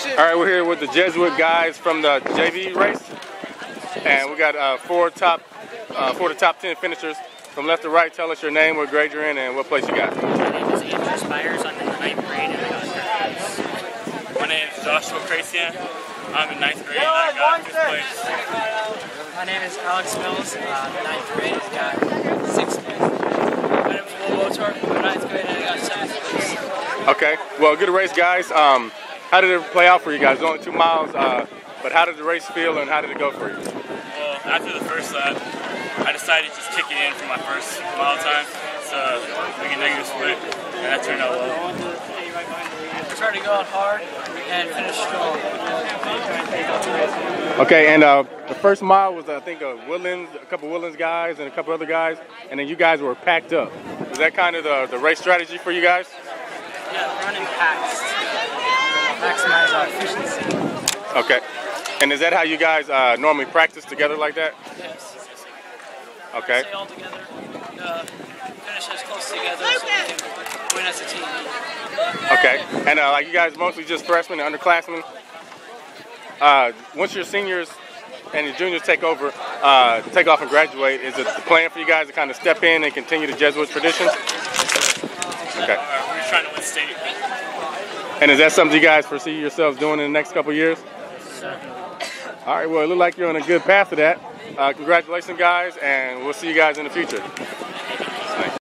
All right, we're here with the Jesuit guys from the JV race, and we got uh, four top, uh, four of the top ten finishers from left to right. Tell us your name, what grade you're in, and what place you got. My name is Andrew Spires. I'm in the ninth grade and I got third place. My name is Joshua Cracian. I'm in ninth grade and I got fifth place. My name is Alex Mills. Uh, I'm ninth grade. I got sixth place. My name is Will Wotor. I'm ninth grade and I got seventh place. Okay, well, good race, guys. Um, how did it play out for you guys? Only two miles, uh, but how did the race feel, and how did it go for you? Well, after the first lap, I decided to just kick it in for my first mile time. So make a negative split, and that turned out well. I tried to go out hard and finish strong. Okay, and uh, the first mile was, I think, a Woodlands, a couple Woodlands guys and a couple other guys, and then you guys were packed up. Was that kind of the, the race strategy for you guys? Yeah, running packs. Our efficiency. Okay. And is that how you guys uh, normally practice together like that? Yes. Okay. Stay all together. Uh, finish as close together so we can win as a team. Okay. And uh, like you guys mostly just freshmen and underclassmen. Uh, once your seniors and your juniors take over, uh, take off and graduate, is it the plan for you guys to kind of step in and continue the Jesuit tradition? Okay. Uh, we're trying to win state. And is that something you guys foresee yourselves doing in the next couple years? All right. Well, it looks like you're on a good path to that. Uh, congratulations, guys, and we'll see you guys in the future.